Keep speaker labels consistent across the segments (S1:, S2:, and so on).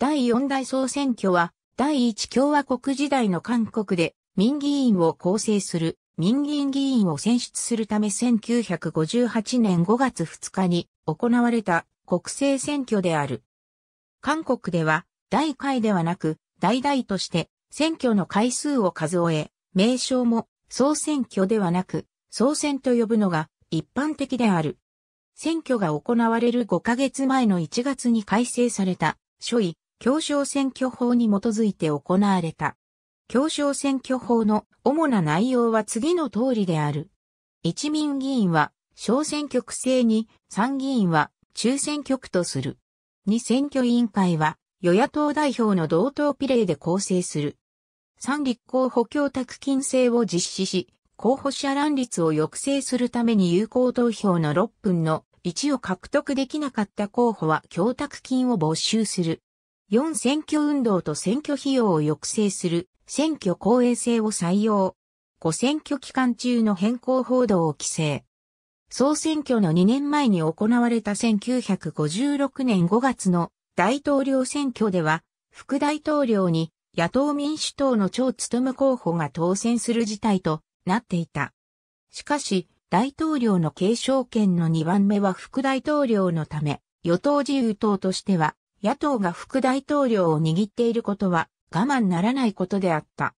S1: 第4代総選挙は、第一共和国時代の韓国で民議員を構成する民議員議員を選出するため1958年5月2日に行われた国政選挙である。韓国では第回ではなく代々として選挙の回数を数え、名称も総選挙ではなく総選と呼ぶのが一般的である。選挙が行われる5ヶ月前の1月に改正された、諸位、協商選挙法に基づいて行われた。協商選挙法の主な内容は次の通りである。一民議員は小選挙区制に、参議院は中選挙区とする。二選挙委員会は与野党代表の同等比例で構成する。三立候補供託金制を実施し、候補者乱立を抑制するために有効投票の6分の1を獲得できなかった候補は供託金を没収する。4選挙運動と選挙費用を抑制する選挙公営制を採用。5選挙期間中の変更報道を規制。総選挙の2年前に行われた1956年5月の大統領選挙では、副大統領に野党民主党の超務候補が当選する事態となっていた。しかし、大統領の継承権の2番目は副大統領のため、与党自由党としては、野党が副大統領を握っていることは我慢ならないことであった。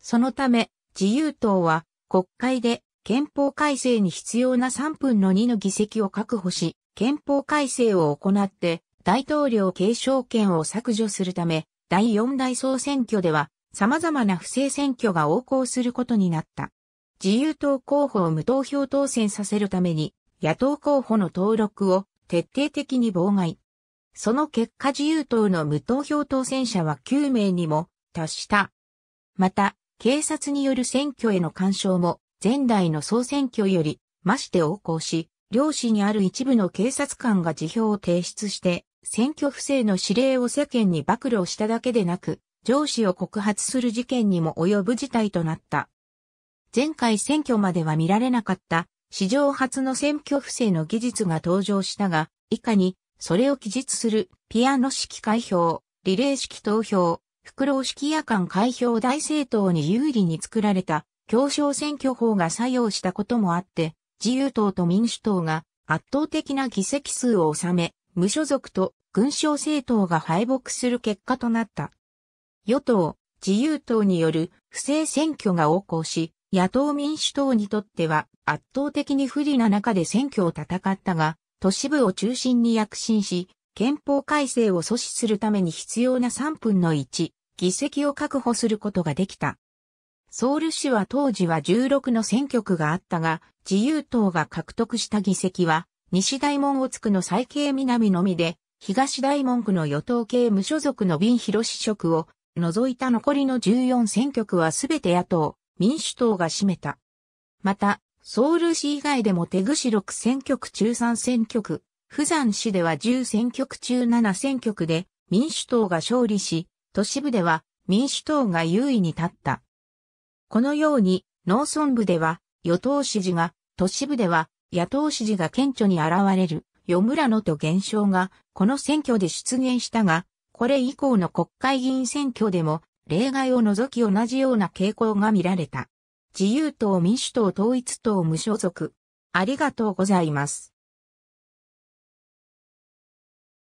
S1: そのため、自由党は国会で憲法改正に必要な3分の2の議席を確保し、憲法改正を行って大統領継承権を削除するため、第4代総選挙では様々な不正選挙が横行することになった。自由党候補を無投票当選させるために、野党候補の登録を徹底的に妨害。その結果自由党の無投票当選者は9名にも達した。また、警察による選挙への干渉も前代の総選挙より増して横行し、両市にある一部の警察官が辞表を提出して、選挙不正の指令を世間に暴露しただけでなく、上司を告発する事件にも及ぶ事態となった。前回選挙までは見られなかった史上初の選挙不正の技術が登場したが、以下にそれを記述するピアノ式開票、リレー式投票、袋式夜間開票大政党に有利に作られた協商選挙法が作用したこともあって、自由党と民主党が圧倒的な議席数を収め、無所属と軍商政党が敗北する結果となった。与党、自由党による不正選挙が横行し、野党民主党にとっては圧倒的に不利な中で選挙を戦ったが、都市部を中心に躍進し、憲法改正を阻止するために必要な3分の1、議席を確保することができた。ソウル市は当時は16の選挙区があったが、自由党が獲得した議席は、西大門をつくの最慶南のみで、東大門区の与党系無所属のビン広市職を除いた残りの14選挙区はすべて野党、民主党が占めた。また、ソウル市以外でもテグ市6選挙区中3選挙区、富山市では10選挙区中7選挙区で民主党が勝利し、都市部では民主党が優位に立った。このように農村部では与党支持が、都市部では野党支持が顕著に現れる、与村野と現象がこの選挙で出現したが、これ以降の国会議員選挙でも例外を除き同じような傾向が見られた。自由党民主党統一党無所属。ありがとうございます。